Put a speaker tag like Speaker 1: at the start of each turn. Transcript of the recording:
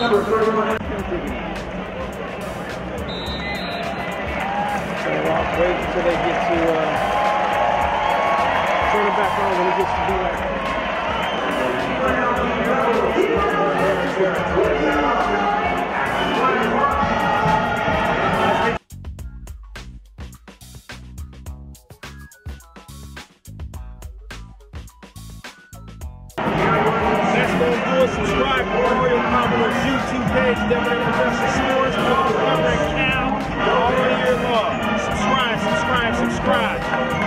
Speaker 1: number 31.
Speaker 2: So I'll wait until they get to turn it back on when it gets to be like. subscribe to Royal Commodores YouTube page, WWE Production Sports, covering Cal all year long. Subscribe, subscribe, subscribe.